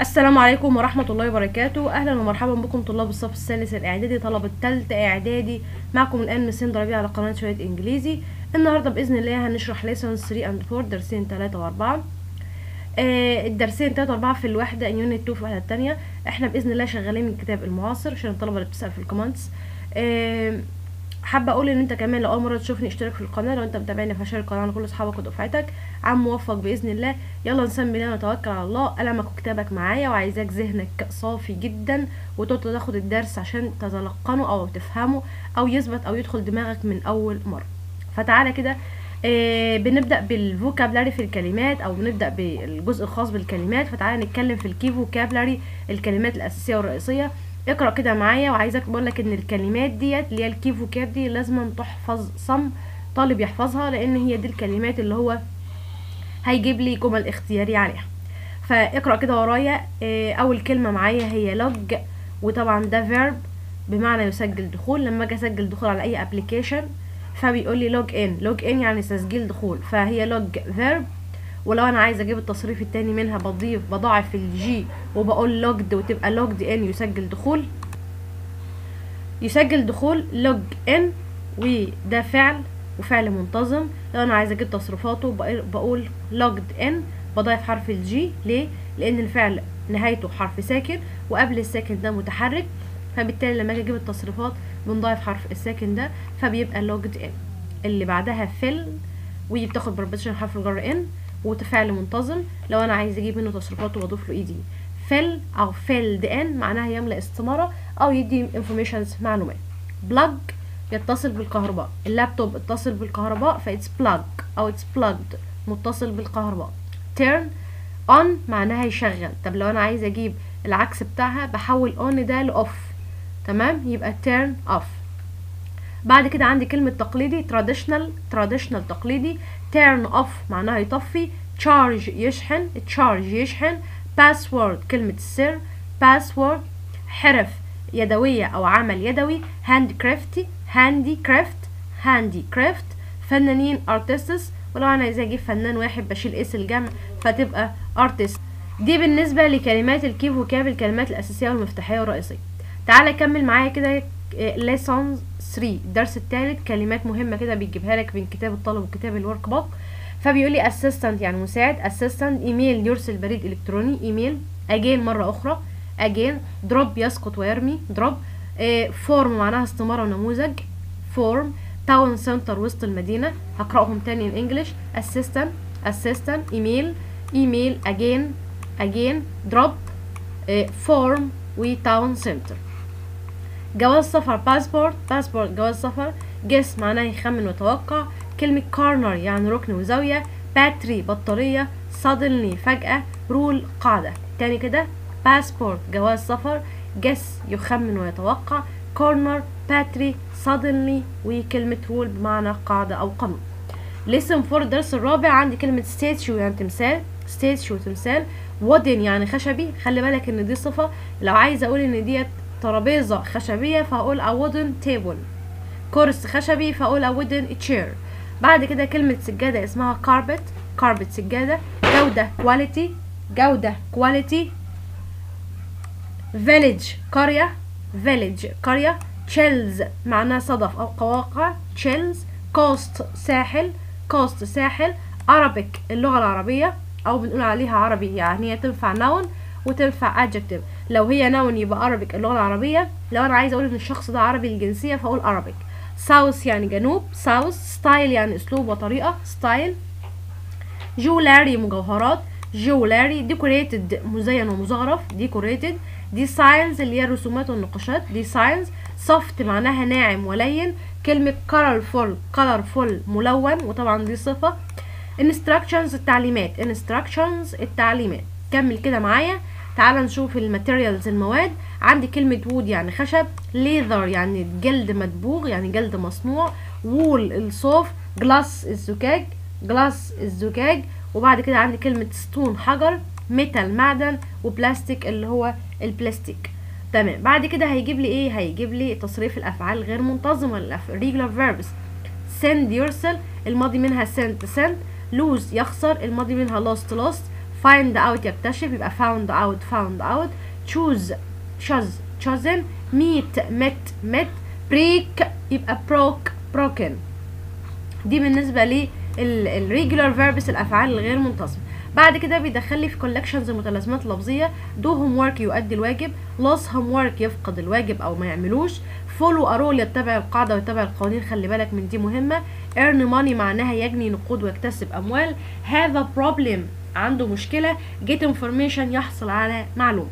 السلام عليكم ورحمة الله وبركاته. أهلا ومرحبا بكم طلاب الصف الثالث الإعدادي طلبة تالتة إعدادي. معكم الآن مسين ربيع على قناة شوية إنجليزي. النهاردة بإذن الله هنشرح lesson 3 and 4 درسين 3 و4 آه الدرسين 3 و4 في الوحدة unit 2 في الوحدة التانية. إحنا بإذن الله شغالين من كتاب المعاصر عشان الطلبة اللي بتسأل في ال comments آه حابة أقول إن أنت كمان لو أول مرة تشوفني اشترك في القناة لو أنت متابعني فشارك القناة على كل أصحابك ودفعتك عام موفق بإذن الله. يلا نسمي الله ونتوكل على الله قلمك وكتابك معايا وعايزاك ذهنك صافي جدا وتقعد تاخد الدرس عشان تتلقنه أو تفهمه أو يثبت أو يدخل دماغك من أول مرة. فتعالى كده آه بنبدأ بال vocabulary في الكلمات أو بنبدأ بالجزء الخاص بالكلمات. فتعالى نتكلم في ال key vocabulary الكلمات الأساسية والرئيسية. اقرأ كده معايا وعايزاك بقول لك إن الكلمات ديت اللي هي ال key vocab دي لازم تحفظ صم طالب يحفظها لأن هي دي الكلمات اللي هو هيجيب لي جمل اختياري عليها. فاقرأ كده ورايا أول كلمة معايا هي log وطبعا ده verb بمعنى يسجل دخول. لما أجي أسجل دخول على أي application فبيقول لي log in log in يعني تسجيل دخول فهي log verb ولو أنا عايزة أجيب التصريف التاني منها بضيف بضاعف الجي وبقول logged وتبقى logged in يسجل دخول. يسجل دخول log in وده فعل وفعل منتظم. لو أنا عايزة أجيب تصريفاته بقول logged in بضيف حرف ال g ليه؟ لأن الفعل نهايته حرف ساكن وقبل الساكن ده متحرك. فبالتالي لما أجي أجيب التصريفات بنضيف حرف الساكن ده فبيبقى logged in اللي بعدها fill وبتاخد preposition حرف الجر in وفعل منتظم لو أنا عايز أجيب منه تصريفاته وأضيف له ed. fill أو filled in معناها يملأ استمارة أو يدي informations معلومات. plug يتصل بالكهرباء. اللابتوب اتصل بالكهرباء ف it's plug أو it's plugged متصل بالكهرباء. turn on معناها يشغل. طب لو أنا عايز أجيب العكس بتاعها بحول on ده ل off تمام؟ يبقى turn off بعد كده عندي كلمة تقليدي traditional traditional تقليدي. Turn off معناها يطفي charge يشحن charge يشحن password كلمة السر password حرف يدوية أو عمل يدوي handcraft handicraft handicraft فنانين artists ولو أنا عايزة أجيب فنان واحد بشيل s الجمع فتبقى artist. دي بالنسبة لكلمات ال key vocab الكلمات الأساسية والمفتاحية والرئيسية. تعالى كمل معايا كده lessons 3 الدرس الثالث كلمات مهمة كده بيجيبها لك من كتاب الطالب وكتاب ال workbook. فبيقول لي assistant يعني مساعد assistant email يرسل بريد إلكتروني email again مرة أخرى again drop يسقط ويرمي drop form معناها استمارة ونموذج form town center وسط المدينة هقرأهم تاني in English assistant assistant email email again again drop form و town center جواز سفر passport passport جواز سفر guess معناه يخمن ويتوقع كلمة corner يعني ركن وزاوية battery بطارية suddenly فجأة rule قاعدة. تاني كده باسبورت جواز سفر guess يخمن ويتوقع corner battery suddenly وكلمة rule بمعنى قاعدة أو قانون lesson four الدرس الرابع عندي كلمة statue يعني تمثال statue تمثال. wooden يعني خشبي خلي بالك إن دي صفة لو عايزة أقول إن ديت ترابيزة خشبية فأقول a wooden table. كرسي خشبي فأقول a wooden chair. بعد كده كلمة سجادة اسمها carpet carpet سجادة. جودة quality جودة quality. village قرية village قرية. chills معناها صدف أو قواقع. chills coast ساحل coast ساحل. Arabic اللغة العربية أو بنقول عليها عربي يعني هي تنفع noun وتنفع adjective. لو هي نون يبقى Arabic اللغة العربية. لو أنا عايزة أقول إن الشخص ده عربي الجنسية فأقول Arabic. South يعني جنوب South Style يعني أسلوب وطريقة Style. Jewelry مجوهرات Jewelry Decorated مزين ومزخرف Decorated. Designs اللي هي الرسومات والنقاشات Designs Soft معناها ناعم ولين. كلمة colorful colorful ملون وطبعا دي صفة. Instructions التعليمات. Instructions التعليمات. كمل كده معايا. تعال نشوف ال materials المواد. عندي كلمة wood يعني خشب leather يعني جلد مدبوغ يعني جلد مصنوع wool الصوف glass الزجاج glass الزجاج وبعد كده عندي كلمة stone حجر metal معدن وبلاستيك اللي هو البلاستيك. تمام. بعد كده هيجيب لي إيه؟ هيجيب لي تصريف الأفعال غير منتظمه irregular verbs. send يرسل الماضي منها sent sent lose يخسر الماضي منها lost lost. Find out يكتشف يبقى found out found out. choose chose chosen meet met met break يبقى broke broken. دي بالنسبة لل irregular verbs الأفعال الغير منتظمه بعد كده بيدخل لي في collocations متلازمات لفظية. do homework يؤدي الواجب. lose homework يفقد الواجب أو ما يعملوش. follow a rule يتبع القاعدة ويتبع القوانين. خلي بالك من دي مهمة. earn money معناها يجني نقود ويكتسب أموال. a problem عنده مشكلة get information يحصل على معلومة.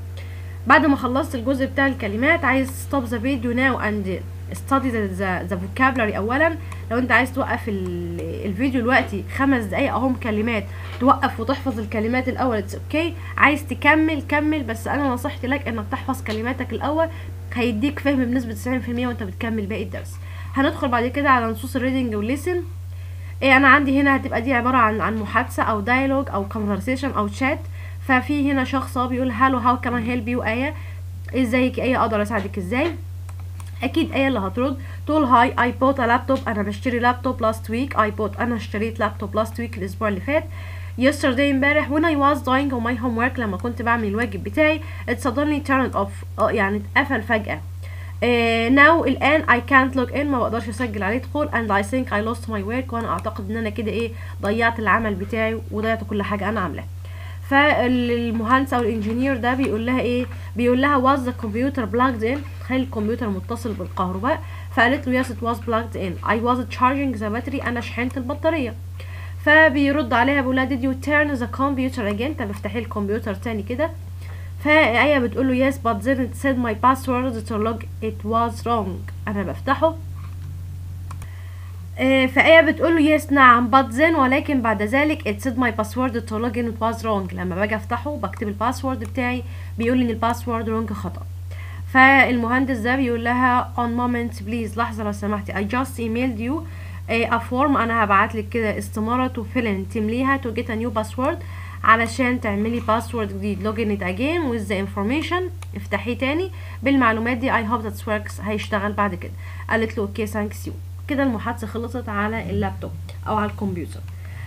بعد ما خلصت الجزء بتاع الكلمات عايز video now and study the, the, the vocabulary اولا. لو أنت عايز توقف الفيديو دلوقتي خمس دقايق أهم كلمات توقف وتحفظ الكلمات الأول it's okay okay. عايز تكمل كمل بس أنا نصيحتي لك إنك تحفظ كلماتك الأول. هيديك فهم بنسبة 90% وأنت بتكمل باقي الدرس. هندخل بعد كده على نصوص ال reading وال listening أنا عندي هنا هتبقى دي عبارة عن عن محادثة أو dialogue أو conversation أو شات ففي هنا شخص بيقول hello how can I help you آية. إزيك؟ إيه أقدر أساعدك إزاي؟ أكيد آية اللي هترد. تقول hi I bought laptop أنا بشتري لابتوب last week I bought أنا اشتريت laptop last week الأسبوع اللي فات. Yesterday امبارح when I was doing my homework لما كنت بعمل الواجب بتاعي suddenly turned off. آه يعني اتقفل فجأة. Uh, now الآن I can't log in ما بقدرش أسجل عليه. دخول and I think I lost my work وأنا أعتقد إن أنا كده إيه ضيعت العمل بتاعي وضيعت كل حاجة أنا عاملاها. فالمهندس أو الإنجينير ده بيقول لها إيه بيقول لها was the computer plugged in هل الكمبيوتر متصل بالكهرباء. فقالت له yes it was plugged in. I was charging the battery أنا شحنت البطارية. فبيرد عليها بيقول لها did you turn the computer again طب افتحي الكمبيوتر تاني كده. فآية بتقول له yes but then it said my password to log in was wrong. أنا بفتحه. آه، فآية بتقول له yes نعم but then ولكن بعد ذلك it said my password to log in was wrong. لما باجي افتحه بكتب ال password بتاعي بيقول لي إن ال password wrong خطأ. فالمهندس ده بيقول لها one moment please لحظة لو سمحتي i just emailed you a form أنا هبعت لك كده استمارة to fill تمليها to get a new password علشان تعملي password جديد. log in again with the information. افتحيه تاني. بالمعلومات دي I hope that works هيشتغل بعد كده. قالت له okay thank you كده المحادثة خلصت على اللابتوب أو على الكمبيوتر.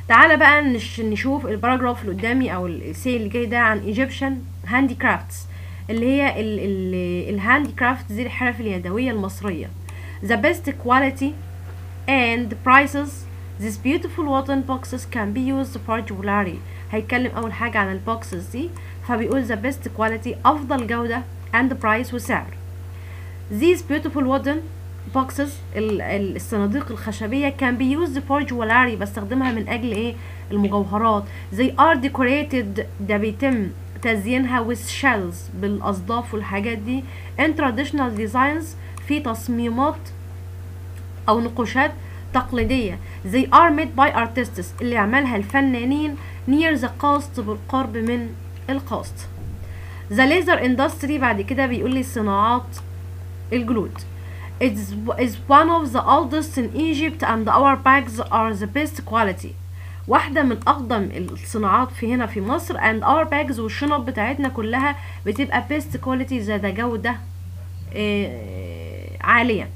تعالى بقى نش نشوف ال paragraph اللي قدامي أو ال essay اللي جاي ده عن Egyptian handicrafts اللي هي ال handicraft دي الحرف اليدوية المصرية. The best quality and prices. These beautiful wooden boxes can be used for jewelry هيتكلم أول حاجة عن البوكسز دي فبيقول the best quality أفضل جودة and price وسعر. These beautiful wooden boxes الصناديق الخشبية can be used for jewelry بستخدمها من أجل إيه؟ المجوهرات. They are decorated ده بيتم تزيينها with shells بالأصداف والحاجات دي. In traditional designs في تصميمات أو نقوشات تقليدية they are made by artists. اللي عملها الفنانين near the coast بالقرب من القاست the laser industry بعد كده بيقول لي صناعات الجلود. It's, is one of the oldest in Egypt and our bags are the best quality. واحدة من أقدم الصناعات في هنا في مصر. And our bags والشنط بتاعتنا كلها بتبقى best quality ذات جودة إيه عالية.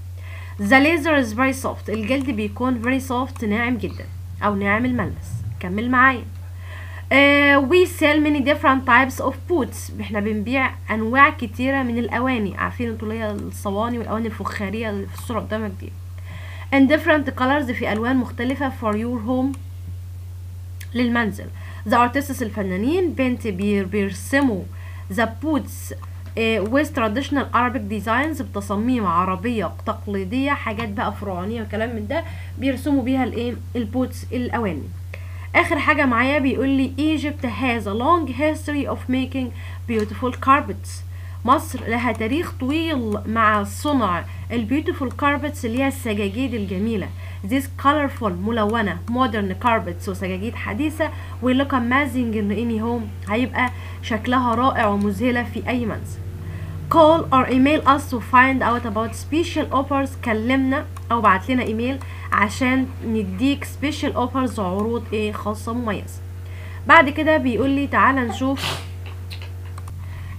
The laser is very soft. الجلد بيكون very soft ناعم جدا أو ناعم الملمس. كمل معايا. Uh, we sell many different types of boots إحنا بنبيع أنواع كتيرة من الأواني. عارفين أنتوا اللي هي الصواني والأواني الفخارية اللي في الصورة قدامك دي. And different colors في ألوان مختلفة for your home للمنزل. The artists الفنانين بنت بير بيرسموا the pots with traditional Arabic designs بتصاميم عربية تقليدية حاجات بقى فرعونية وكلام من ده بيرسموا بيها الإيه؟ ال pots الأواني. آخر حاجة معايا بيقول لي Egypt has a long history of making beautiful carpets. مصر لها تاريخ طويل مع صنع ال beautiful carpets اللي هي السجاجيد الجميلة. This colorful ملونة modern carpets وسجاجيد حديثة. Will look amazing in any home هيبقى شكلها رائع ومذهلة في أي منزل. Call or email us to find out about special offers. كلمنا أو بعت لنا إيميل عشان نديك special offers وعروض إيه خاصة مميزة. بعد كده بيقول لي تعالى نشوف.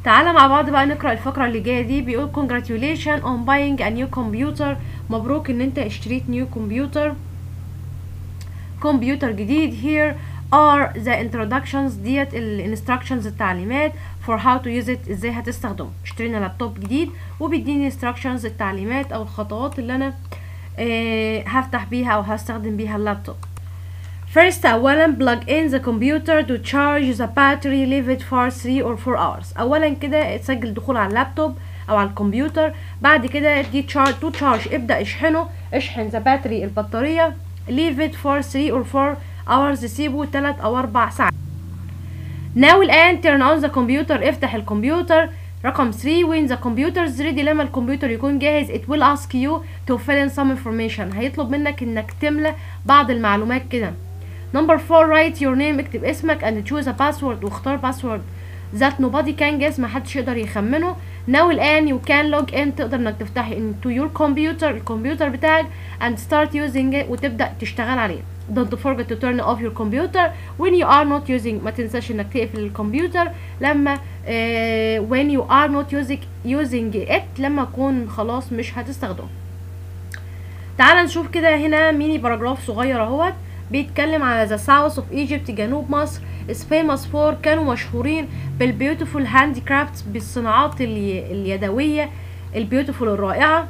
تعالى مع بعض بقى نقرأ الفقرة اللي جاية دي. بيقول congratulations on buying a new computer. مبروك إن أنت اشتريت نيو كمبيوتر كمبيوتر جديد. Here are the introductions ديت ال instructions التعليمات for how to use it إزاي هتستخدمه. اشترينا لابتوب جديد وبيديني instructions التعليمات أو الخطوات اللي أنا آه هفتح بيها أو هستخدم بيها اللابتوب First اولا plug in the computer to charge the battery leave it for 3 or 4 hours. اولا كده تسجل دخول على اللابتوب أو على الكمبيوتر. بعد كده دي charge to charge ابدأ اشحنه. اشحن the battery البطارية. Leave it for 3 or 4 hours. سيبه 3 أو 4 ساعات. Now الان turn on the computer. افتح الكمبيوتر. رقم 3 when the computer is ready. لما الكمبيوتر يكون جاهز it will ask you to fill in some information. هيطلب منك إنك تملى بعض المعلومات كده. Number 4 write your name اكتب اسمك and choose a password. واختار password. that nobody can guess محدش يقدر يخمنه. Now الان you can log in تقدر إنك تفتحي into your computer الكمبيوتر بتاعك and start using it وتبدأ تشتغل عليه. Don't forget to turn off your computer. When you are not using ما تنساش إنك تقفل الكمبيوتر. لما uh, when you are not using using it لما تكون خلاص مش هتستخدمه. تعال نشوف كده هنا mini paragraph صغير أهوت. بيتكلم على the south of Egypt جنوب مصر. Is famous for كانوا مشهورين بال beautiful handicrafts بالصناعات الي- اليدوية ال beautiful الرائعة.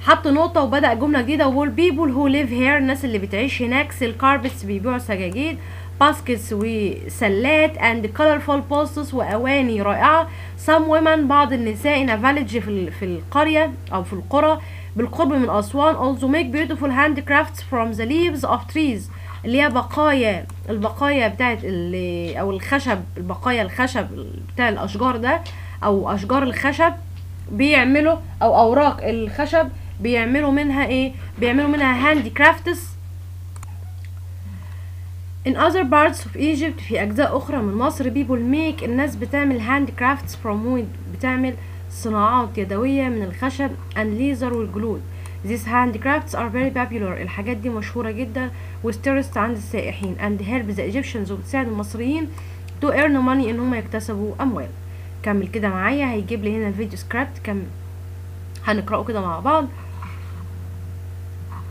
حط نقطة وبدأ جملة جديدة وقول people who live here الناس اللي بتعيش هناك sell carpets بيبيعوا سجاجيد baskets وسلات and colorful pots وأواني رائعة. Some women بعض النساء in a village في, ال- في القرية أو في القرى بالقرب من أسوان. Also make beautiful handicrafts from the leaves of trees. اللي هي بقايا البقايا بتاعت ال- أو الخشب البقايا الخشب بتاع الأشجار ده أو أشجار الخشب بيعملوا أو أوراق الخشب بيعملوا منها إيه؟ بيعملوا منها هاندي كرافتس In other parts of Egypt في أجزاء أخرى من مصر people make الناس بتعمل handicrafts from wood بتعمل صناعات يدوية من الخشب and leather والجلود. These handicrafts are very popular. الحاجات دي مشهورة جدا with tourists عند السائحين. And help the Egyptians وبتساعد المصريين to earn money إن هم يكتسبوا أموال. كمل كده معايا. هيجيب لي هنا ال video script كمل هنقرأه كده مع بعض.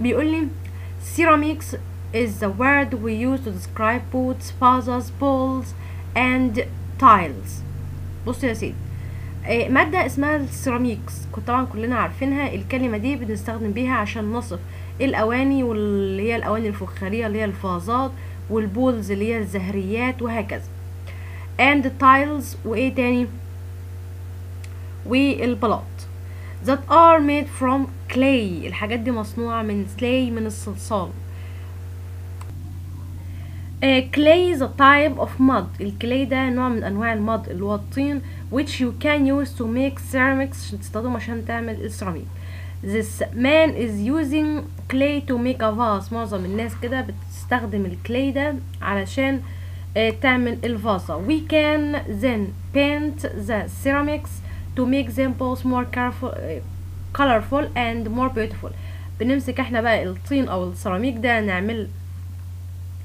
بيقول لي ceramics is the word we use to describe pots, vases, bowls and tiles. بص يا سيدي. مادة اسمها ال ceramics. طبعا كلنا عارفينها. الكلمة دي بنستخدم بيها عشان نوصف الأواني واللي هي الأواني الفخارية اللي هي الفازات وال bowls اللي هي الزهريات وهكذا. And tiles وإيه تاني؟ والبلاط. That are made from clay. الحاجات دي مصنوعة من clay من الصلصال. clay is a type of mud الكلاي ده نوع من انواع المد اللي هو الطين which you can use to make ceramics عشان تستخدمه عشان تعمل السيراميك this man is using clay to make a vase معظم الناس كده بتستخدم الكلاي ده علشان uh, تعمل الفازة we can then paint the ceramics to make them both more careful, uh, colorful and more beautiful بنمسك احنا بقى الطين او السيراميك ده نعمل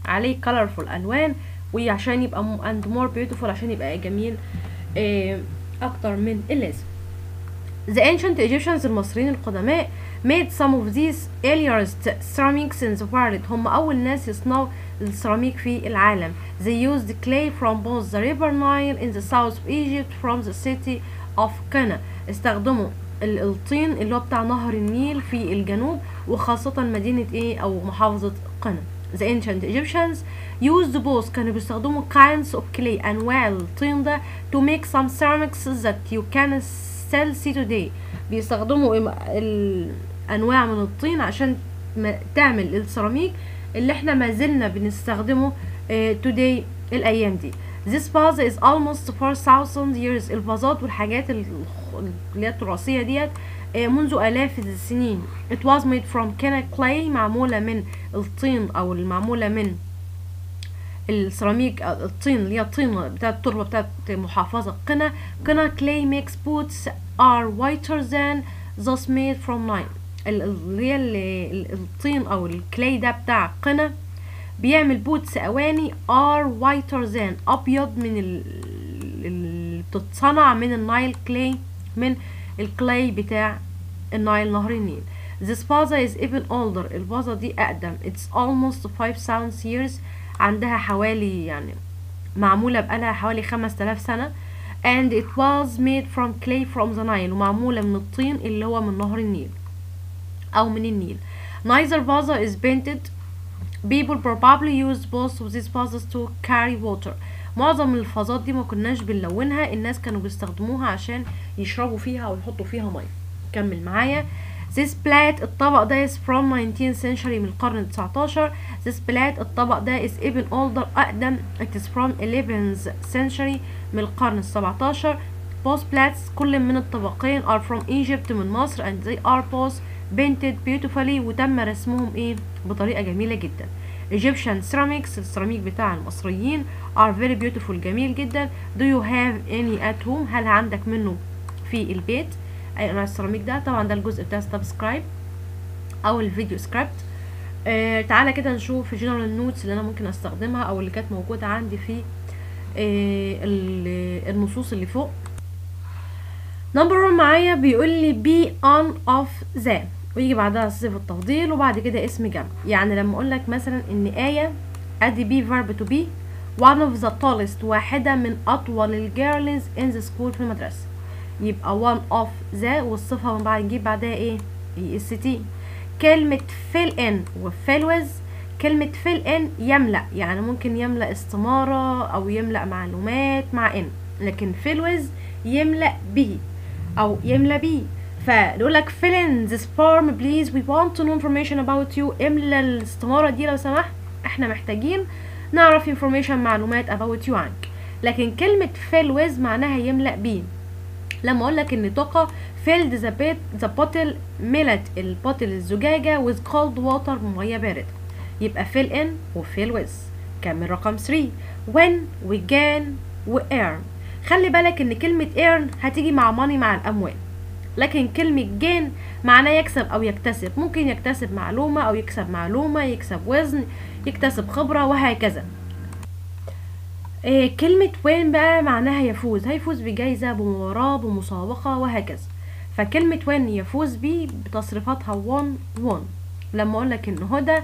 عليه colorful ألوان وعشان يبقى and more beautiful عشان يبقى جميل آه، أكتر من اللازم. The ancient Egyptians المصريين القدماء made some of these earliest ceramics in the world. هم أول ناس يصنعوا السيراميك في العالم. They used clay from both the river Nile in the south of Egypt from the city of Qana استخدموا ال- الطين اللي هو بتاع نهر النيل في الجنوب وخاصة مدينة إيه أو محافظة قنا. The ancient Egyptians used both كانوا بيستخدموا kinds of clay أنواع الطين ده to make some ceramics that you can still see today. بيستخدموا الأنواع من الطين عشان تعمل السيراميك اللي إحنا ما زلنا بنستخدمه آه، today الأيام دي. This vase is almost 4000 years. الفازات والحاجات ال- اللي هي التراثية ديت منذ آلاف السنين. It was made from clay معمولة من الطين أو المعمولة من السيراميك آه، الطين اللي هي الطينة بتاعت التربة بتاعت محافظة قنا قنا clay makes pots are whiter than those made from ال- اللي هي ال- ال- الطين أو ال clay ده بتاع قنا بيعمل pots أواني are whiter than أبيض من ال- اللي بتتصنع من ال Nile clay من الكلاي بتاع النايل نهر النيل This vase is even older الفازة دي أقدم It's almost 5000 years عندها حوالي يعني معمولة بقالها حوالي 5000 سنة and it was made from clay from the Nile ومعمولة من الطين اللي هو من نهر النيل أو من النيل neither vase is painted people probably use both of these vases to carry water معظم الفازات دي ما كناش بنلونها الناس كانوا بيستخدموها عشان يشربوا فيها أو يحطوا فيها مية. كمل معايا. This plate الطبق ده is from 19th century من القرن ال 19 This plate الطبق ده is even older أقدم It is from 11th century من القرن ال 17 Both plates كل من الطبقين are from Egypt من مصر and they are both painted beautifully وتم رسمهم إيه؟ بطريقة جميلة جدا. Egyptian ceramics. السيراميك بتاع المصريين are very beautiful. جميل جدا. Do you have any at home? هل عندك منه في البيت؟ أي أنواع السيراميك ده؟ طبعا ده الجزء بتاع tapescript أو ال video script آه تعالى كده نشوف ال general notes اللي أنا ممكن أستخدمها أو اللي كانت موجودة عندي في آه النصوص اللي فوق. number 1 معايا بيقول لي be one of the ويجي بعدها صفة التفضيل وبعد كده اسم جمع يعني لما أقول لك مثلا إن آية أدي be verb to be one of the tallest واحدة من أطول ال girls in the school في المدرسة. يبقى one of the والصفة من بعد نجيب بعدها إيه؟ est كلمة fill in و fill with كلمة fill in يملأ. يعني ممكن يملأ استمارة أو يملأ معلومات مع in لكن fill with يملأ به أو يملأ به فنقول لك fill in this form please. We want to know information about you. املى الاستمارة دي لو سمحت. إحنا محتاجين نعرف information معلومات about you عنك. لكن كلمة fill with معناها يملأ بيه. لما أقول لك إن توكا filled the, bit, the bottle ملت البوتل الزجاجة with cold water بمية باردة. يبقى fill in و fill with. كمل رقم 3 when و gain و earn. خلي بالك إن كلمة earn هتيجي مع money مع الأموال. لكن كلمة gain معناه يكسب أو يكتسب. ممكن يكتسب معلومة أو يكسب معلومة يكسب وزن يكتسب خبرة وهكذا. إيه كلمة وين بقى معناها يفوز؟ هيفوز بجايزة بمباراة بمسابقة وهكذا. فكلمة وين يفوز بيه بتصريفاتها وون وون لما اقولك ان هدى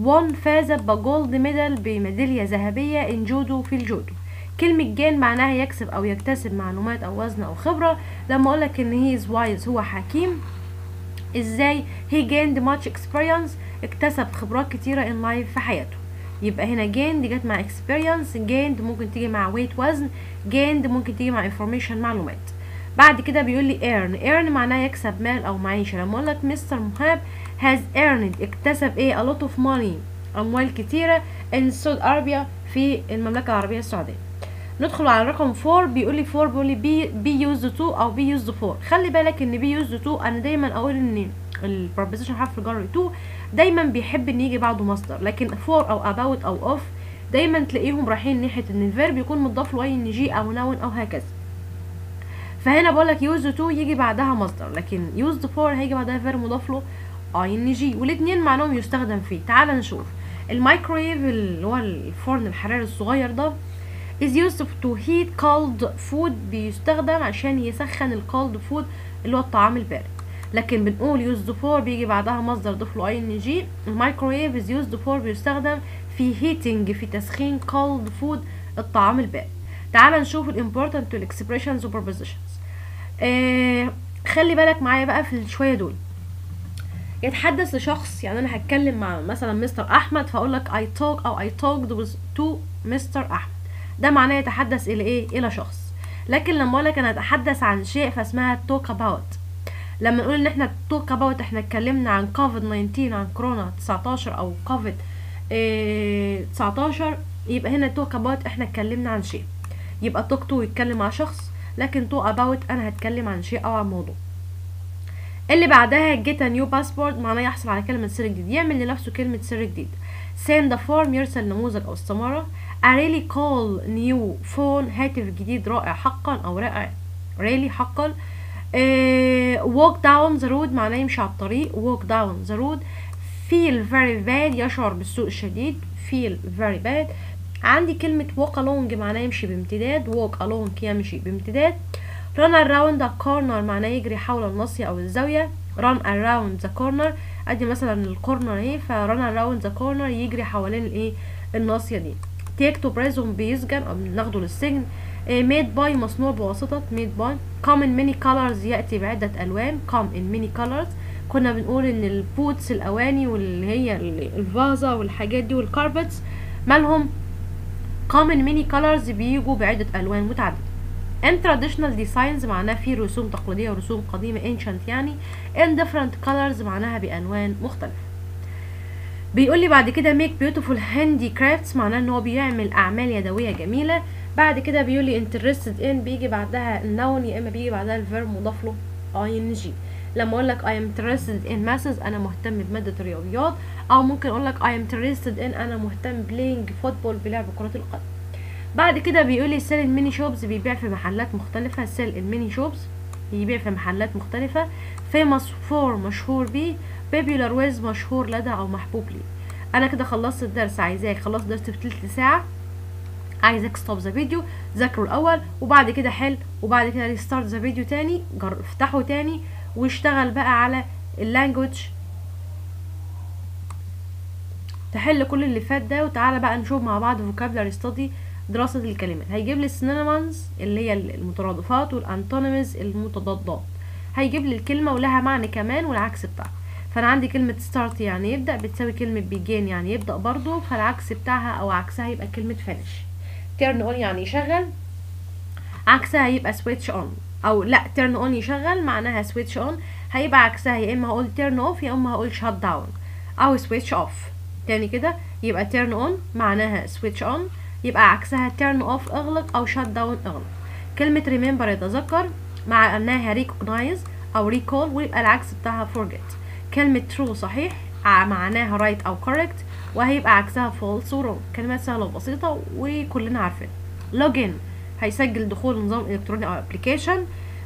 won فاز ب gold medal بميدالية ذهبية in judo في الجودو كلمة gain معناها يكسب أو يكتسب معلومات أو وزن أو خبرة. لما أقولك إن هي wise هو حكيم. إزاي؟ he gained much experience اكتسب خبرات كتيرة in life في حياته. يبقى هنا gained جت مع experience gained ممكن تيجي مع weight وزن gained ممكن تيجي مع information معلومات. بعد كده بيقول لي earn. earn معناه يكسب مال أو معيشة. لما أقول لك مستر مهاب has earned. اكتسب إيه؟ a lot of money. أموال كتيرة in Saudi Arabia في المملكة العربية السعودية. ندخل على رقم 4 بيقول لي 4 بيقول لي be be used to أو be used for خلي بالك إن be used to أنا دايما أقول إن ال preposition حرف الجر to دايما بيحب إن يجي بعده مصدر لكن for أو about أو of دايما تلاقيهم رايحين ناحية إن ال verb يكون مضاف له ing أو noun أو هكذا. فهنا بقول لك used to يجي بعدها مصدر لكن used for هيجي بعدها verb مضاف له ing والاثنين معناهم يستخدم فيه. تعال نشوف. الميكرويف اللي هو الفرن الحراري الصغير ده is used to heat cold food بيستخدم عشان يسخن ال cold food اللي هو الطعام البارد. لكن بنقول used for بيجي بعدها مصدر مضاف له ing الميكرويف is used for بيستخدم في heating في تسخين cold food الطعام البارد. تعال نشوف ال important وال expressions و prepositions آه خلي بالك معايا بقى في الشويه دول. يتحدث لشخص يعني أنا هتكلم مع مثلا مستر أحمد فأقول لك I talk أو I talked with to مستر أحمد. ده معناه يتحدث إلى إيه؟ إلى شخص. لكن لما أقول لك أنا أتحدث عن شيء فاسمها talk about. لما نقول إن إحنا talk about إحنا اتكلمنا عن كوفيد 19 عن كورونا 19 أو كوفيد آه 19 يبقى هنا talk about إحنا اتكلمنا عن شيء. يبقى talk to يتكلم مع شخص لكن talk about أنا هتكلم عن شيء أو عن موضوع. اللي بعدها a new passport معناه يحصل على كلمة سر جديد يعمل لنفسه كلمة سر جديد send a form يرسل نموذج أو استمارة. A really cool new phone هاتف جديد رائع حقا أو رائع really حقا. uh, walk down the road معناه يمشي على الطريق. walk down the road feel very bad يشعر بالسوء الشديد. feel very bad. عندي كلمة walk along معناه يمشي بامتداد. walk along يمشي بامتداد. run around the corner معناه يجري حول الناصية أو الزاوية. run around the corner أدي مثلا الكورنر أهي ف run around the corner يجري حوالين الإيه؟ الناصيه دي. Take to prison بيسجن أو بناخده للسجن. آه، made by مصنوع بواسطة made by come in many colors يأتي بعدة ألوان come in many colors. كنا بنقول إن ال pots الأواني واللي هي ال- الفازه والحاجات دي وال carpets مالهم come in many colors بيجوا بعدة ألوان متعددة. And traditional designs معناها في رسوم تقليدية ورسوم قديمة ancient يعني and different colors معناها بألوان مختلفة. بيقول لي بعد كده make beautiful handicrafts معناه إن هو بيعمل أعمال يدوية جميلة. بعد كده بيقول لي interested in بيجي بعدها ال noun يا إما بيجي بعدها ال verb مضاف له ing. لما أقول لك I am interested in maths أنا مهتم بمادة الرياضيات. أو ممكن أقول لك I am interested in أنا مهتم playing football بلعب كرة القدم. بعد كده بيقول لي in many shops بيبيع في محلات مختلفة sell in many بيبيع في محلات مختلفة. famous for مشهور بيه. popular with مشهور لدى أو محبوب ليه. أنا كده خلصت الدرس. عايزاك خلصت الدرس في تلت ساعة. عايزك stop the video ذاكره الأول. وبعد كده حل. وبعد كده restart the video تاني. افتحه تاني. واشتغل بقى على ال language تحل كل اللي فات ده. وتعالى بقى نشوف مع بعض vocabulary study. دراسة الكلمات. هيجيب لي synonyms اللي هي المترادفات وال antonyms المتضادات. هيجيب لي الكلمة ولها معنى كمان والعكس بتاعها. فأنا عندي كلمة start يعني يبدأ بتساوي كلمة begin يعني يبدأ برضو فالعكس بتاعها أو عكسها يبقى كلمة finish. Turn on يعني يشغل عكسها يبقى switch on. أو لا turn on يشغل معناها switch on. هيبقى عكسها يا إما هقول turn off يا إما هقول shut down. أو switch off. تاني كده يبقى turn on معناها switch on. يبقى عكسها turn off اغلق أو shut down اغلق. كلمة remember يتذكر مع أنها recognize أو recall ويبقى العكس بتاعها forget. كلمة true صحيح معناها right أو correct وهيبقى عكسها false و wrong. كلمات سهلة وبسيطة وكلنا عارفين login هيسجل دخول نظام إلكتروني أو application.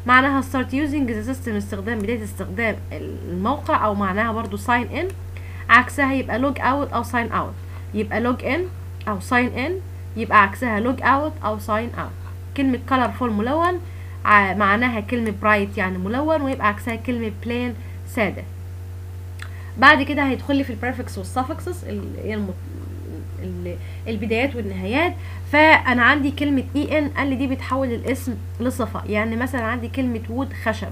معناها start using the system استخدام بداية استخدام الموقع أو معناها برضو sign in. عكسها يبقى log out أو sign out. يبقى log in أو sign in. يبقى عكسها. Log out أو sign out. كلمة colorful ملون معناها كلمة bright يعني ملون ويبقى عكسها كلمة plain سادة. بعد كده هيدخل لي في ال prefixes وال suffixes اللي البدايات والنهايات. فأنا عندي كلمة en قال لي دي بتحول الاسم لصفة. يعني مثلا عندي كلمة wood خشب.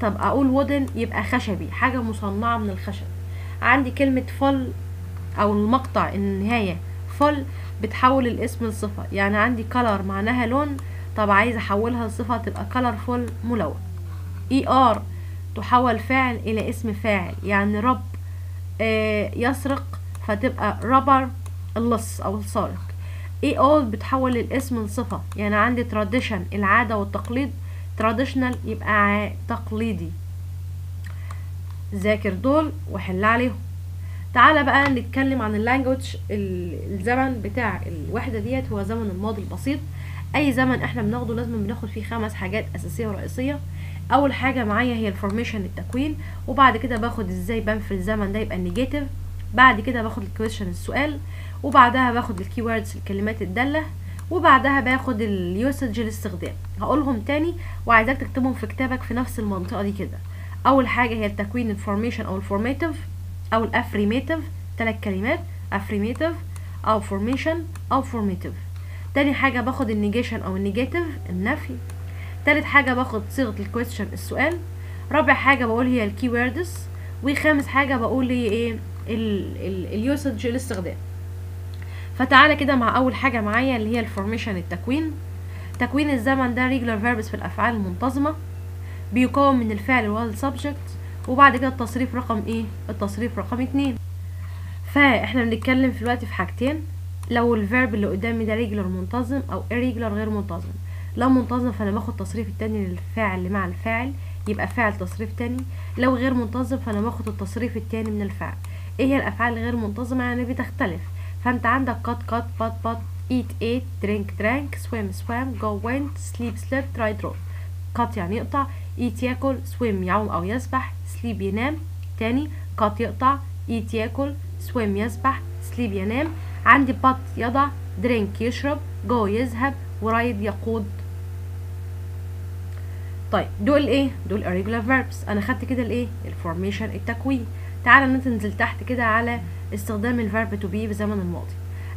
طب أقول wooden يبقى خشبي حاجة مصنعة من الخشب. عندي كلمة ful أو المقطع النهاية ful بتحول الاسم لصفة. يعني عندي color معناها لون طب عايزه أحولها لصفة تبقى colorful ملون. er تحول فعل إلى اسم فاعل. يعني rob آه يسرق فتبقى robber اللص أو السارق. al بتحول الاسم لصفة. يعني عندي tradition العادة والتقليد. traditional يبقى تقليدي. ذاكر دول وحل عليهم. تعالى بقى نتكلم عن ال language الزمن بتاع الوحدة ديت. هو زمن الماضي البسيط. أي زمن إحنا بناخده لازم بناخد فيه خمس حاجات أساسية ورئيسية. أول حاجة معايا هي ال formation التكوين. وبعد كده باخد إزاي بنفي الزمن ده يبقى ال negative بعد كده باخد ال question السؤال. وبعدها باخد ال keywords الكلمات الدالة. وبعدها باخد ال usage الاستخدام. هقولهم تاني وعايزاك تكتبهم في كتابك في نفس المنطقة دي كده. أول حاجة هي التكوين ال formation أو ال formative أو ال affirmative ثلاث كلمات affirmative أو formation أو formative تاني حاجة باخد ال negation أو ال negative النفي. تالت حاجة باخد صيغة ال question السؤال. رابع حاجة بقول هي ال keywords وخامس حاجة بقول هي إيه ال usage الاستخدام فتعالى كده مع أول حاجة معايا اللي هي ال formation التكوين. تكوين الزمن ده regular verbs في الأفعال المنتظمة. بيكون من الفعل وال subject. وبعد كده التصريف رقم إيه؟ التصريف رقم اتنين. فاحنا بنتكلم في الوقت في حاجتين. لو الفيرب اللي قدامي ده regular منتظم أو irregular غير منتظم. لو منتظم فأنا باخد تصريف التاني للفاعل مع الفاعل يبقى فاعل تصريف تاني. لو غير منتظم فأنا باخد التصريف التاني من الفعل إيه هي الأفعال الغير منتظمة؟ يعني بتختلف. فأنت عندك cut cut but but eat ate drink drank swim swam go went sleep slept ride rode cut يعني يقطع eat ياكل swim يعوم أو يسبح sleep ينام. تاني cut يقطع. eat ياكل. swim يسبح. sleep ينام. عندي put يضع. drink يشرب. go يذهب. و ride يقود. طيب دول إيه؟ دول irregular verbs. أنا خدت كده الإيه؟ ال formation التكوين. تعالى ننزل تحت كده على استخدام ال verb to be في زمن الماضي.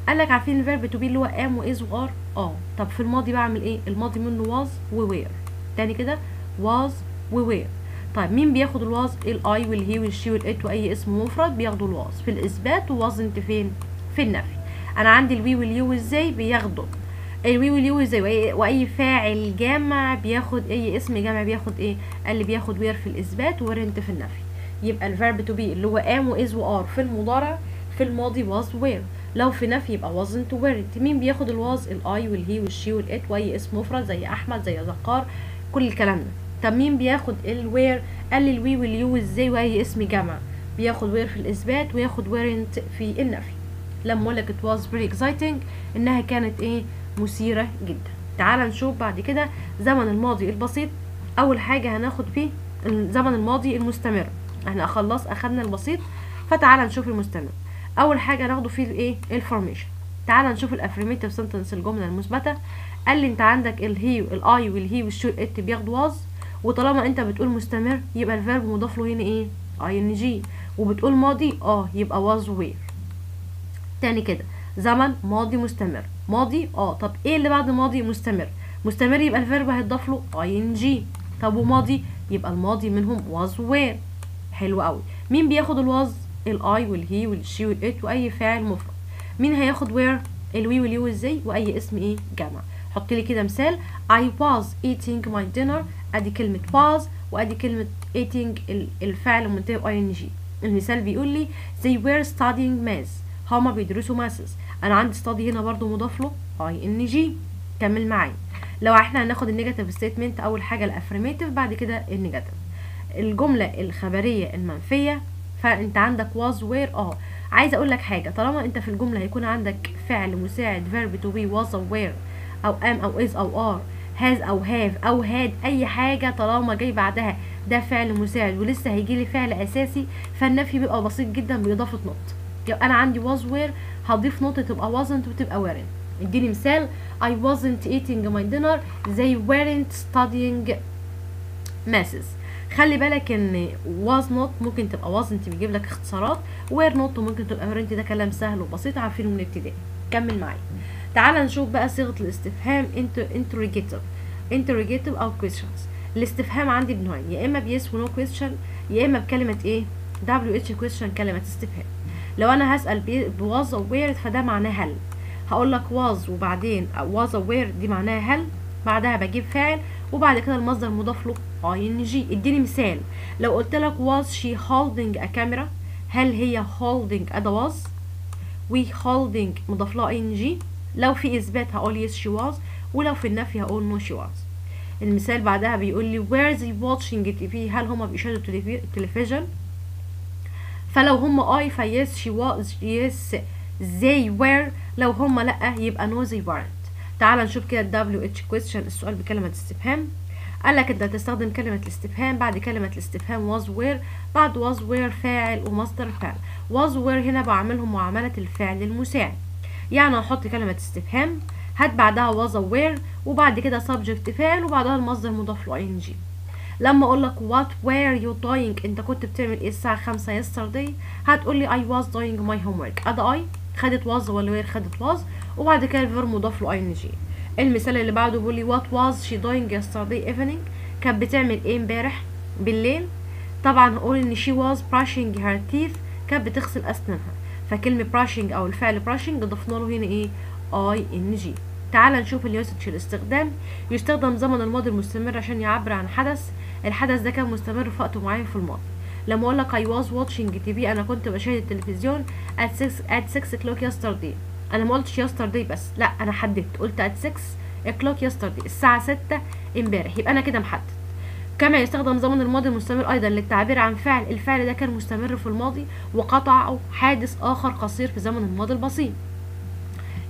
قال لك عارفين ال verb to be اللي هو am و is و are آه طب في الماضي بعمل إيه؟ الماضي منه was و were تاني كده was و were طيب مين بياخد الواز الاي والهي والشي والات وأي اسم مفرد بياخدوا ال was في الإثبات و wasn't فين؟ في النفي. أنا عندي الوي واليو إزاي بياخدوا. ال we وال you وال they وأي فاعل جمع بياخد أي اسم جمع بياخد إيه؟ قال لي بياخد were في الإثبات و weren't في النفي. يبقى ال verb to be اللي هو am و is و are في المضارع في الماضي was were لو في نفي يبقى wasn't weren't مين بياخد الواز الاي والهي والشي والات وأي اسم مفرد زي أحمد زي زقار كل الكلام ده. طب مين بياخد ال were. قال لي الوي واليو إزاي واي اسم جمع. بياخد were في الإثبات وياخد weren't في النفي. لما أقول لك it was very exciting إنها كانت إيه؟ مثيرة جدا. تعال نشوف بعد كده زمن الماضي البسيط. أول حاجة هناخد فيه الزمن الماضي المستمر. إحنا خلاص أخدنا البسيط فتعال نشوف المستمر. أول حاجة ناخده فيه الإيه؟ ال formation تعال نشوف ال affirmative sentence الجملة المثبتة. قال لي أنت عندك الهي الاي والهي والشو ات بياخدوا was وطالما انت بتقول مستمر يبقى ال verb مضاف له هنا إيه؟ ing وبتقول ماضي آه يبقى was were تاني كده زمن ماضي مستمر. ماضي آه طب إيه اللي بعد ماضي مستمر؟ مستمر يبقى ال verb هيتضاف له ing طب وماضي؟ يبقى الماضي منهم was و were حلو قوي. مين بياخد الواز الاي والهي والشي والات وأي فاعل مفرد. مين هياخد were ال we وال you إزاي وأي اسم إيه؟ جمع. حط لي كده مثال. I was eating my dinner ادي كلمة was وادي كلمة eating الفعل منتهي ing المثال بيقول لي they were studying maths هما بيدرسوا maths أنا عندي study هنا برضو مضاف له جي كمل معايا. لو إحنا هناخد ال negative statement أول حاجة ال affirmative بعد كده النيجاتيف الجملة الخبرية المنفية فأنت عندك was were آه عايزه أقول لك حاجة طالما أنت في الجملة هيكون عندك فعل مساعد verb to be was أو were أو am أو is أو are. Has أو have أو had أي حاجة طالما جاي بعدها. ده فعل مساعد ولسه هيجي لي فعل أساسي. فالنفي بيبقى بسيط جدا باضافه نقط يبقى أنا عندي was where هضيف نقطة تبقى wasn't وتبقى weren't. اديني مثال. I wasn't eating my dinner. They weren't studying masses. خلي بالك إن was not ممكن تبقى wasn't بيجيب لك اختصارات. were not ممكن تبقى weren't. ده كلام سهل وبسيط. عارفينه من الابتدائي كمل معايا. تعال نشوف بقى صيغة الاستفهام interrogative. Interrogative أو questions. الاستفهام عندي بنوعين. يا إما بيس ونو question يا إما بكلمة إيه؟ WH question كلمة استفهام. لو أنا هسأل بواز أو وير فده معناه هل. هقول لك was وبعدين was أو where دي معناها هل. بعدها بجيب فاعل وبعد كده المصدر مضاف له ing. اديني مثال. لو قلت لك was she holding a camera هل هي holding أدا was we holding مضاف لها ing. لو في إثبات هقول yes she was ولو في النفي هقول no she was. المثال بعدها بيقول لي where they watching TV هل هما بيشاهدوا التلفزيون؟ فلو هما اي فيس she was yes they were. لو هما لأ يبقى no they weren't. تعال نشوف كده WH question. السؤال بكلمة استفهام. قال لك أنت هتستخدم كلمة الاستفهام بعد كلمة الاستفهام was where بعد was where فاعل ومصدر فعل was where هنا بعملهم معاملة الفعل المساعد يعني هحط كلمة استفهام هات بعدها was where وبعد كده subject فاعل وبعدها المصدر مضاف له ing. لما أقول لك what were you doing أنت كنت بتعمل إيه الساعة خمسة yesterday هتقول لي I was doing my homework. ادا I خدت was ولا where خدت was وبعد كده الفيرب مضاف له ing. المثال اللي بعده بيقول لي what was she doing yesterday evening كانت بتعمل إيه امبارح؟ بالليل. طبعا هقول إن she was brushing her teeth. كانت بتغسل أسنانها. فكلمة brushing أو الفعل brushing ضفنا له هنا إيه؟ اي ان جي تعال نشوف اليوسج الاستخدام. يستخدم زمن الماضي المستمر عشان يعبر عن حدث. الحدث ده كان مستمر في وقت معين في الماضي. لما أقول لك I was watching TV أنا كنت بشاهد التلفزيون at 6 at 6 o'clock yesterday. أنا ما قلتش yesterday بس لا أنا حددت. قلت at 6 o'clock yesterday الساعة 6 امبارح. يبقى أنا كده محدد. كما يستخدم زمن الماضي المستمر أيضا للتعبير عن فعل. الفعل ده كان مستمر في الماضي وقطع حادث آخر قصير في زمن الماضي البسيط.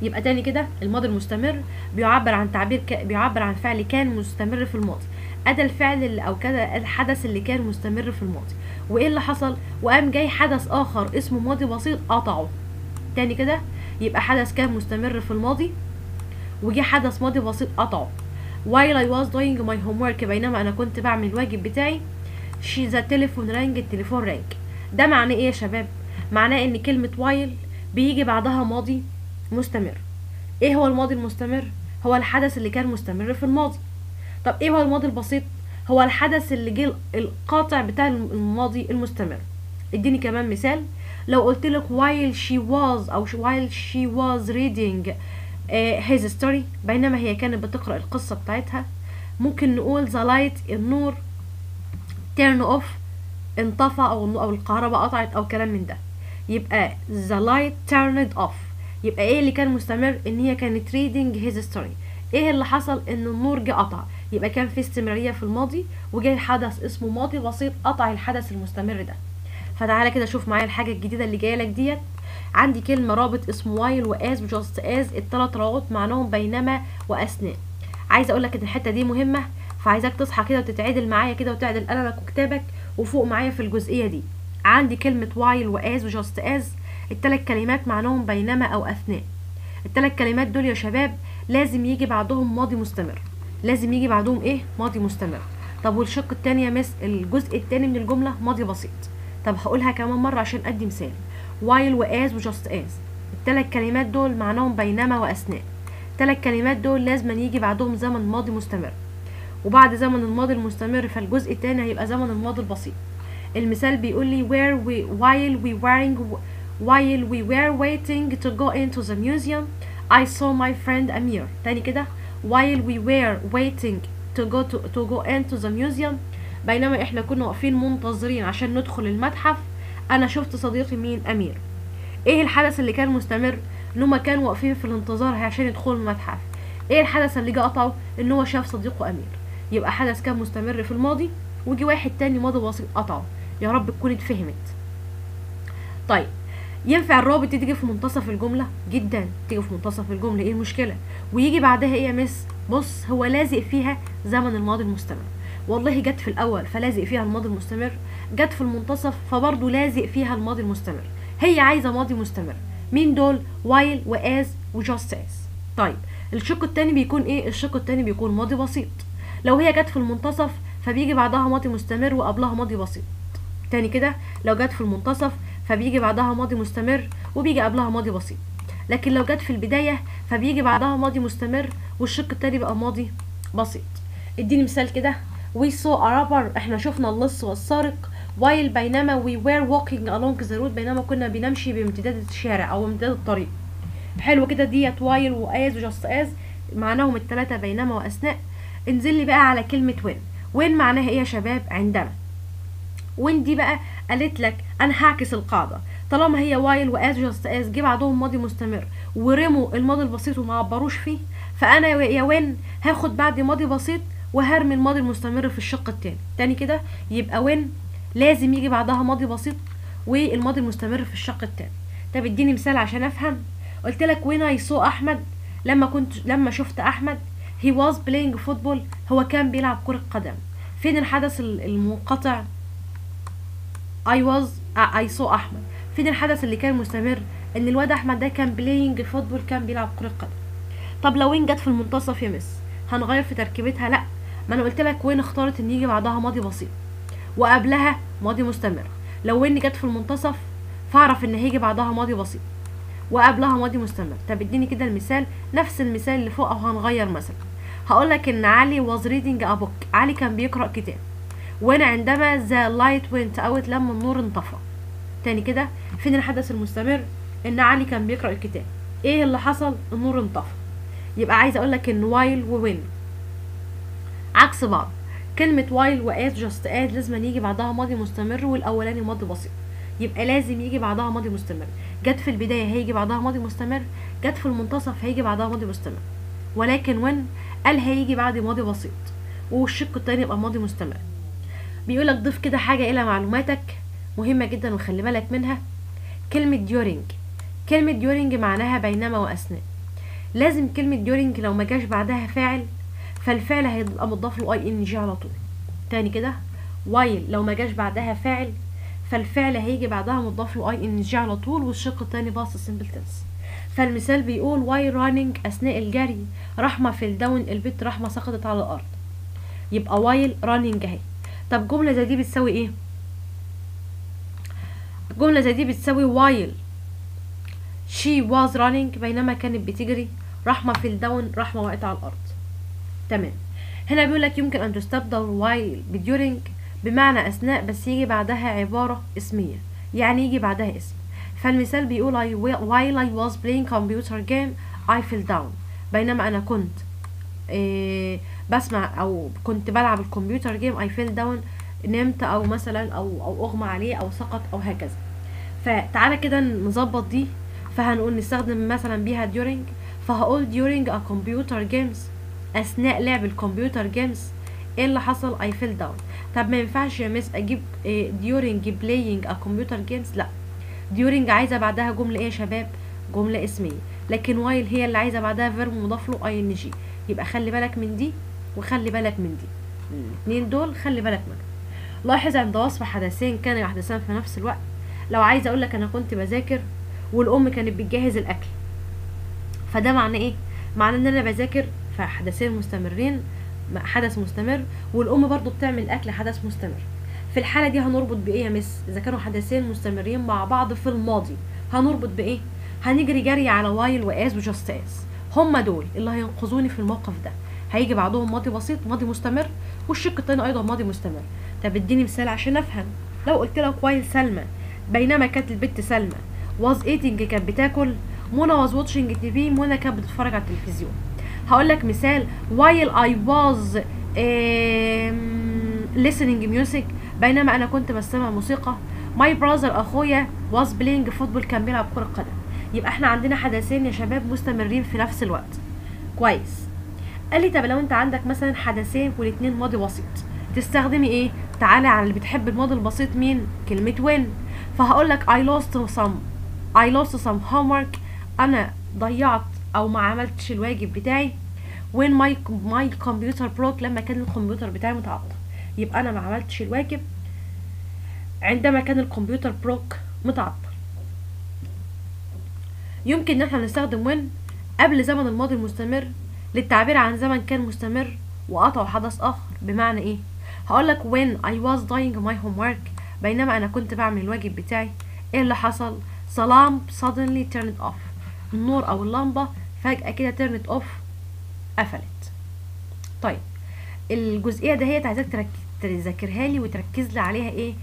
يبقى تاني كده الماضي المستمر بيعبر عن تعبير ك... بيعبر عن فعل كان مستمر في الماضي. أدا الفعل اللي أو كده الحدث اللي كان مستمر في الماضي. وإيه اللي حصل؟ وقام جاي حدث آخر اسمه ماضي بسيط قطعه. تاني كده يبقى حدث كان مستمر في الماضي وجه حدث ماضي بسيط قطعه. While I was doing my homework بينما أنا كنت بعمل الواجب بتاعي she the telephone rang التليفون رانج ده معناه إيه يا شباب؟ معناه إن كلمة while بيجي بعدها ماضي مستمر. إيه هو الماضي المستمر؟ هو الحدث اللي كان مستمر في الماضي. طب إيه هو الماضي البسيط؟ هو الحدث اللي جه القاطع بتاع الماضي المستمر. إديني كمان مثال. لو قلت لك while she was أو while she was reading uh, his story. بينما هي كانت بتقرأ القصة بتاعتها. ممكن نقول the light النور turn off انطفى أو أو الكهرباء قطعت أو كلام من ده. يبقى the light turned off. يبقى إيه اللي كان مستمر؟ إن هي كانت reading his story. إيه اللي حصل؟ إن النور جه قطع. يبقى كان في استمرارية في الماضي وجاي حدث اسمه ماضي بسيط قطع الحدث المستمر ده. فتعالى كده شوف معايا الحاجة الجديدة اللي جاية لك ديت. عندي كلمة رابط اسمه while و as و just as التلات روابط معناهم بينما واثناء عايزة أقول لك إن الحتة دي مهمة فعايزاك تصحى كده وتتعدل معايا كده وتعدل قلمك وكتابك وفوق معايا في الجزئية دي. عندي كلمة while و as و just as التلات كلمات معناهم بينما أو أثناء. التلات كلمات دول يا شباب لازم يجي بعدهم ماضي مستمر. لازم يجي بعدهم إيه؟ ماضي مستمر. طب والشق التاني يا مس الجزء التاني من الجملة ماضي بسيط. طب هقولها كمان مرة عشان أدي مثال. While و as و just as. التلات كلمات دول معناهم بينما واثناء التلات كلمات دول لازم يجي بعدهم زمن ماضي مستمر. وبعد زمن الماضي المستمر فالجزء التاني هيبقى زمن الماضي البسيط. المثال بيقول لي where we while we wearing while we were waiting to go into the museum I saw my friend Amir. تاني كده. while we were waiting to go to, to go into the museum. بينما إحنا كنا واقفين منتظرين عشان ندخل المتحف. أنا شفت صديقي مين؟ أمير. إيه الحدث اللي كان مستمر؟ ان هما كانوا واقفين في الانتظار عشان يدخلوا المتحف. إيه الحدث اللي جه قطعه إن هو شاف صديقه أمير. يبقى حدث كان مستمر في الماضي وجي واحد تاني ماضي بسيط قطعه. يا رب تكون اتفهمت. طيب ينفع الرابط دي تيجي في منتصف الجملة؟ جدا تيجي في منتصف الجملة. إيه المشكلة؟ ويجي بعدها إيه يا مس؟ بص هو لازق فيها زمن الماضي المستمر. والله جت في الأول فلازق فيها الماضي المستمر. جت في المنتصف فبرضه لازق فيها الماضي المستمر. هي عايزة ماضي مستمر. مين دول؟ while و as و just as طيب الشق التاني بيكون إيه؟ الشق التاني بيكون ماضي بسيط. لو هي جت في المنتصف فبيجي بعدها ماضي مستمر وقبلها ماضي بسيط. تاني كده لو جت في المنتصف فبيجي بعدها ماضي مستمر وبيجي قبلها ماضي بسيط. لكن لو جت في البداية فبيجي بعدها ماضي مستمر والشق التاني بقى ماضي بسيط. اديني مثال كده. Saw a robber إحنا شفنا اللص والسارق. While بينما we were walking along the road بينما كنا بنمشي بامتداد الشارع أو امتداد الطريق. حلو كده ديت while و as و just as معناهم التلاتة بينما وأثناء. انزل لي بقى على كلمة when. when معناها إيه يا شباب؟ عندما when دي بقى قالت لك أنا هعكس القاعدة. طالما هي while و as just as جه بعدهم ماضي مستمر. ورموا الماضي البسيط وما عبروش فيه. فأنا يا وين هاخد بعد ماضي بسيط وهرمي الماضي المستمر في الشق التاني. تاني كده يبقى وين لازم يجي بعدها ماضي بسيط والماضي المستمر في الشق التاني. طب اديني مثال عشان افهم. قلت لك وين اي سو أحمد لما كنت لما شفت أحمد he was playing football هو كان بيلعب كرة قدم. فين الحدث المنقطع؟ I was I saw أحمد. فين الحدث اللي كان مستمر؟ إن الواد أحمد ده كان playing football كان بيلعب كرة قدم. طب لو when جت في المنتصف يا مس هنغير في تركيبتها؟ لأ. ما أنا قلت لك when اختارت إن يجي بعدها ماضي بسيط. وقبلها ماضي مستمر. لو when جت في المنتصف فاعرف إن هيجي بعدها ماضي بسيط. وقبلها ماضي مستمر. طب إديني كده المثال نفس المثال اللي فوق أو هنغير مثلا. هقول لك إن علي was reading a book. علي كان بيقرأ كتاب. وأنا عندما the light went out لما النور انطفى. تاني كده فين الحدث المستمر؟ إن علي كان بيقرأ الكتاب. إيه اللي حصل؟ النور انطفى. يبقى عايزه أقول لك إن while و when عكس بعض. كلمة while و as just as لازم يجي بعدها ماضي مستمر والأولاني ماضي بسيط. يبقى لازم يجي بعدها ماضي مستمر. جت في البداية هيجي بعدها ماضي مستمر جت في المنتصف هيجي بعدها ماضي مستمر. ولكن when قال هيجي بعد ماضي بسيط والشق التاني يبقى ماضي مستمر. بيقول لك ضيف كده حاجة إلى معلوماتك مهمة جدا وخلي بالك منها. كلمة during. كلمة during معناها بينما وأثناء. لازم كلمة during لو ما جاش بعدها فاعل فالفعل هيبقى مضاف له ing على طول. تاني كده while لو ما جاش بعدها فاعل فالفعل هيجي بعدها مضاف له ing على طول والشق التاني past simple tense فالمثال بيقول while running أثناء الجري رحمة في الدون البت رحمة سقطت على الأرض. يبقى while running أهي. طب جملة زي دي بتساوي إيه؟ جملة زي دي بتساوي while she was running بينما كانت بتجري رحمة في الدون رحمة وقعت على الأرض. تمام. هنا بيقول لك يمكن أن تستبدل while ب during بمعنى أثناء بس يجي بعدها عبارة اسمية. يعني يجي بعدها اسم. فالمثال بيقول I while I was playing computer game I fell down. بينما أنا كنت إيه بسمع أو كنت بلعب ال computer game I fell down نمت أو مثلا أو أو أغمى عليه أو سقط أو هكذا. فتعالى كده نظبط دي. فهنقول نستخدم مثلا بيها during. فهقول during a computer games أثناء لعب ال computer games إيه اللي حصل؟ I fell down. طب ما ينفعش يا مس أجيب during playing a computer games لأ. During عايزة بعدها جملة إيه يا شباب؟ جملة اسمية. لكن while هي اللي عايزة بعدها فيرب مضاف له ing. يبقى خلي بالك من دي وخلي بالك من دي. الاثنين دول خلي بالك منهم. لاحظ عند وصف حدثين كانوا يحدثان في نفس الوقت. لو عايزة أقول لك أنا كنت بذاكر والأم كانت بتجهز الأكل. فده معناه إيه؟ معناه إن أنا بذاكر فحدثين مستمرين حدث مستمر والأم برضو بتعمل أكل حدث مستمر. في الحالة دي هنربط بإيه يا مس؟ إذا كانوا حدثين مستمرين مع بعض في الماضي هنربط بإيه؟ هنجري جري على while و as و just as هما دول اللي هينقذوني في الموقف ده. هيجي بعدهم ماضي بسيط ماضي مستمر والشق التاني أيضا ماضي مستمر. طب اديني مثال عشان أفهم. لو قلت لك while سلمى بينما كانت البت سلمى was eating كانت بتاكل منى was watching TV منى كانت بتتفرج على التلفزيون. هقول لك مثال. While I was um, listening music بينما أنا كنت بستمع موسيقى my brother أخويا was playing football كان بيلعب كرة قدم. يبقى إحنا عندنا حدثين يا شباب مستمرين في نفس الوقت. كويس. قال لي طب لو أنت عندك مثلا حدثين والاتنين ماضي بسيط تستخدمي إيه؟ تعالى على اللي بتحب الماضي البسيط مين؟ كلمة when. فهقول لك I lost some I lost some homework. أنا ضيعت أو ما عملتش الواجب بتاعي. When my my computer broke لما كان الكمبيوتر بتاعي متعطل. يبقى أنا ما عملتش الواجب. عندما كان الكمبيوتر بروك متعطل. يمكن إن إحنا نستخدم when قبل زمن الماضي المستمر. للتعبير عن زمن كان مستمر وقطعه حدث آخر. بمعنى إيه؟ هقول لك when I was doing my homework. بينما أنا كنت بعمل الواجب بتاعي. إيه اللي حصل؟ lamp suddenly turned off. النور أو اللمبة فجأة كده turned off قفلت. طيب الجزئية دهيت عايزاك تذاكرها لي وتركز لي عليها إيه,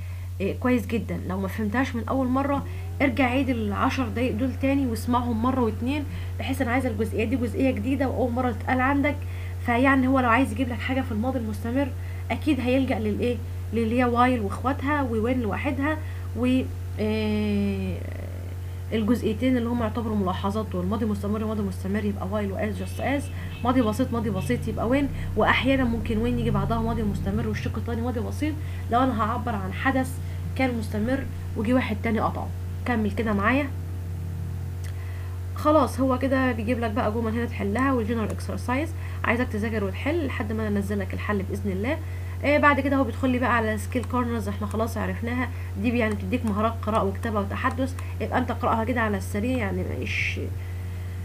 إيه كويس جدا. لو ما فهمتهاش من أول مرة ارجع عيد العشر دقايق دول تاني واسمعهم مرة واتنين بحيث أنا عايزة الجزئية دي جزئية جديدة وأول مرة تتقال عندك. فيعني هو لو عايز يجيب لك حاجة في الماضي المستمر أكيد هيلجأ للايه للي هي while وإخواتها و when لوحدها و إيه الجزئيتين اللي هم يعتبروا ملاحظات دول ماضي مستمر ماضي مستمر يبقى while و as just as ماضي بسيط ماضي بسيط يبقى when وأحيانا ممكن when يجي بعدها ماضي مستمر والشق الثاني ماضي بسيط. لو أنا هعبر عن حدث كان مستمر وجي واحد تاني قطعه. كمل كده معايا. خلاص هو كده بيجيب لك بقى جمل هنا تحلها وال general exercise عايزك تذاكر وتحل لحد ما أنزل لك الحل بإذن الله. آه بعد كده هو بيدخل لي بقى على skill corners إحنا خلاص عرفناها. دي يعني بتديك مهارات قراءة وكتابة وتحدث. يبقى أنت اقراها كده على السريع يعني مش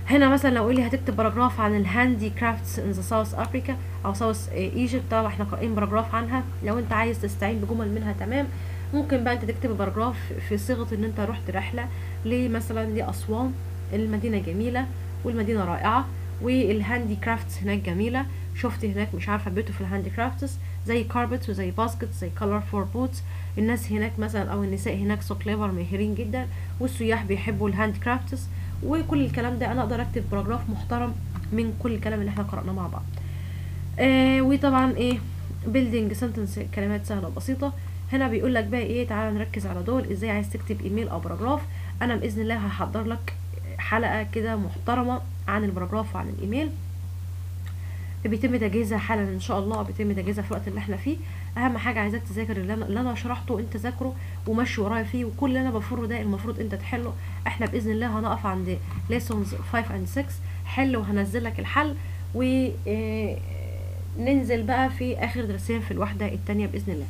هنا مثلا لو قولي هتكتب paragraph عن ال handicrafts in the South Africa أو South Egypt طبعا إحنا قارئين paragraph عنها. لو أنت عايز تستعين بجمل منها تمام. ممكن بقى أنت تكتب paragraph في صيغة إن أنت رحت رحلة لمثلا لاسوان المدينة جميلة والمدينة رائعة وال handicrafts هناك جميلة. شفت هناك مش عارفة beautiful handicrafts زي carpet وزي basket زي colourful pots الناس هناك مثلا أو النساء هناك so clever ماهرين جدا والسياح بيحبوا ال handicrafts وكل الكلام ده أنا أقدر أكتب paragraph محترم من كل الكلام اللي إحنا قرأناه مع بعض. آه وطبعا إيه building sentence كلمات سهلة وبسيطة. هنا بيقول لك بقى إيه تعالى نركز على دول. إزاي عايز تكتب ايميل أو paragraph أنا بإذن الله هحضر لك حلقة كده محترمة عن ال paragraph وعن الايميل بيتم تجهيزها حالا إن شاء الله بيتم تجهيزها في الوقت اللي إحنا فيه. أهم حاجة عايزاك تذاكر اللي أنا شرحته أنت ذاكره ومشي ورايا فيه وكل اللي أنا بفره ده المفروض أنت تحله. إحنا بإذن الله هنقف عند lessons 5 and 6 حل وهنزل لك الحل و ننزل بقى في آخر درسين في الوحدة الثانية بإذن الله.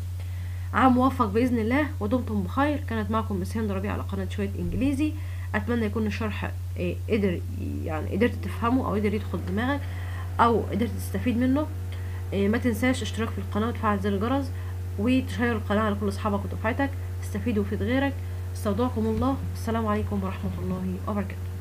عام موفق بإذن الله ودمتم بخير. كانت معكم مس هند ربيع على قناة شوية إنجليزي. أتمنى يكون الشرح قدر يعني قدرت تفهمه أو قدر يدخل دماغك. أو قدرت تستفيد منه. ما تنساش اشتراك في القناة وتفعل زر الجرس وتشير القناة على كل أصحابك ودفعتك تستفيد وتفيد غيرك. استودعكم الله. السلام عليكم ورحمة الله وبركاته.